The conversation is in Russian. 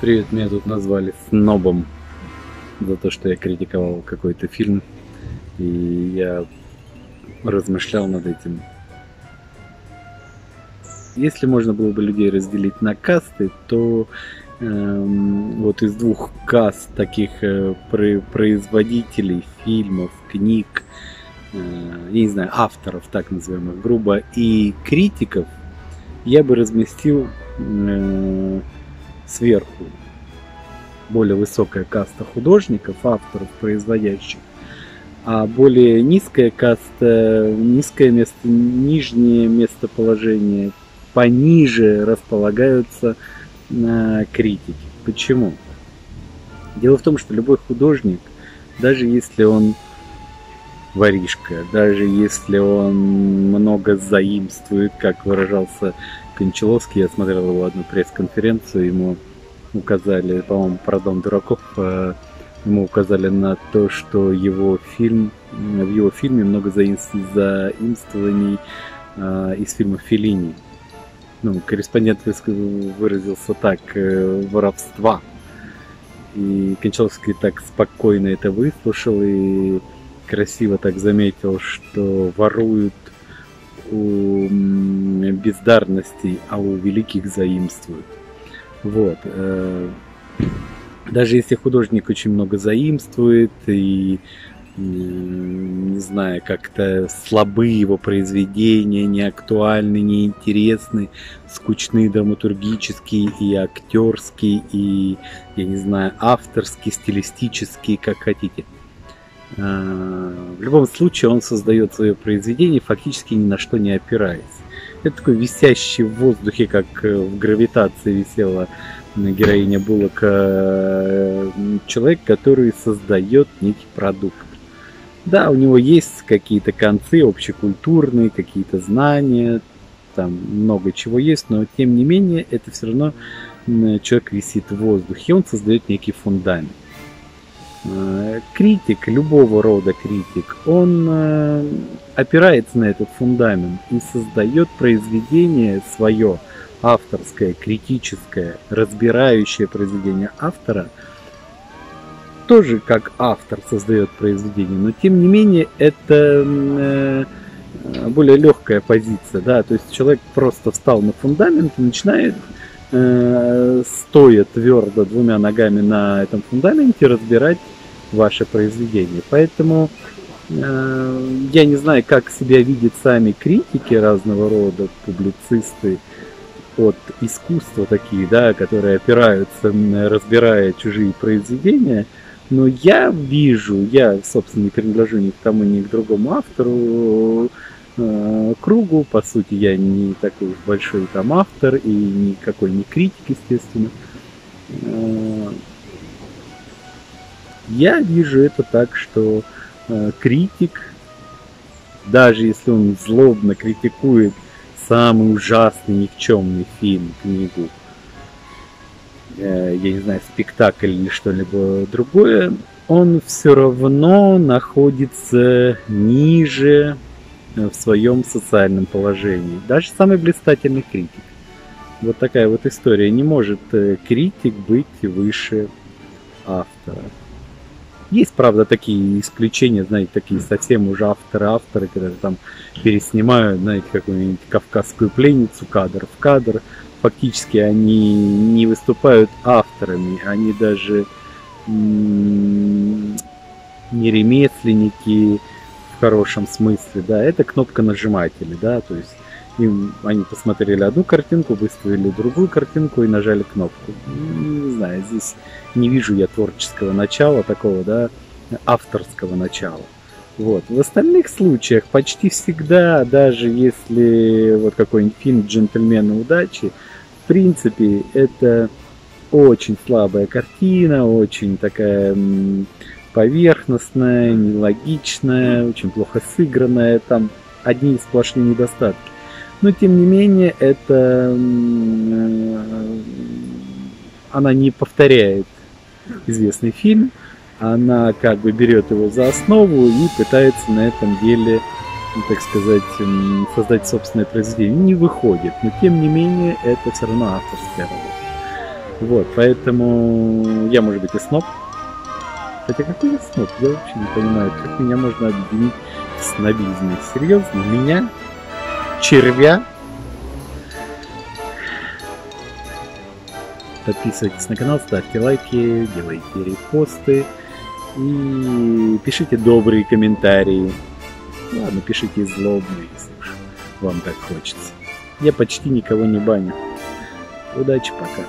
Привет, меня тут назвали снобом за то, что я критиковал какой-то фильм. И я размышлял над этим. Если можно было бы людей разделить на касты, то эм, вот из двух каст таких э, производителей фильмов, книг, э, я не знаю, авторов, так называемых грубо, и критиков, я бы разместил э, сверху более высокая каста художников, авторов, производящих, а более низкая каста, низкое место, нижнее местоположение, пониже располагаются на критики. Почему? Дело в том, что любой художник, даже если он воришка, даже если он много заимствует, как выражался Кончаловский, я смотрел его одну пресс-конференцию, ему указали, по-моему, про Дом дураков, э, ему указали на то, что его фильм, в его фильме много заимствований э, из фильма Филини. Ну, корреспондент выразился так, э, воровства. И Кончаловский так спокойно это выслушал и красиво так заметил, что воруют у бездарностей, а у великих заимствуют. Вот. Э, даже если художник очень много заимствует и не знаю, как-то слабы его произведения, не актуальны, не интересны, скучны драматургические и актерские, и, я не знаю, авторские, стилистические, как хотите – Э, в любом случае он создает свое произведение фактически ни на что не опираясь. Это такой висящий в воздухе, как э, в гравитации висела героиня Буллока, э, человек, который создает некий продукт. Да, у него есть какие-то концы общекультурные, какие-то знания, там много чего есть, но тем не менее это все равно человек висит в воздухе, он создает некий фундамент. Э, критик, любого рода критик, он э, опирается на этот фундамент и создает произведение свое, авторское, критическое, разбирающее произведение автора, тоже как автор создает произведение, но тем не менее это э, более легкая позиция, да, то есть человек просто встал на фундамент и начинает э, стоя твердо двумя ногами на этом фундаменте разбирать ваше произведение. Поэтому э, я не знаю, как себя видят сами критики разного рода, публицисты от искусства такие, да, которые опираются, разбирая чужие произведения. Но я вижу, я, собственно, не принадлежу ни к тому, ни к другому автору, кругу. По сути, я не такой большой там автор и никакой не критик, естественно. Э, я вижу это так, что э, критик, даже если он злобно критикует самый ужасный, никчемный фильм, книгу, э, я не знаю, спектакль или что-либо другое, он все равно находится ниже э, в своем социальном положении. Даже самый блистательный критик. Вот такая вот история. Не может э, критик быть выше автора. Есть, правда, такие исключения, знаете, такие совсем уже авторы-авторы, когда там переснимают, знаете, какую-нибудь кавказскую пленницу кадр в кадр. Фактически они не выступают авторами, они даже не ремесленники в хорошем смысле, да, это кнопка нажиматели, да, то есть им, они посмотрели одну картинку, выставили другую картинку и нажали кнопку. Не знаю, здесь не вижу я творческого начала такого, да, авторского начала. Вот. В остальных случаях почти всегда, даже если вот какой-нибудь фильм «Джентльмены удачи», в принципе, это очень слабая картина, очень такая поверхностная, нелогичная, очень плохо сыгранная, там одни сплошные недостатки. Но тем не менее, это э, она не повторяет известный фильм, она как бы берет его за основу и пытается на этом деле, ну, так сказать, создать собственное произведение. Не выходит, но тем не менее это все равно авторская работа. Вот, поэтому я, может быть, и сноб. Хотя какой я сноб? Я вообще не понимаю, как меня можно обвинить в снобизме. Серьезно? Меня? Червя? Подписывайтесь на канал, ставьте лайки, делайте репосты и пишите добрые комментарии. Ладно, пишите злобные, если уж вам так хочется. Я почти никого не баню. Удачи, пока.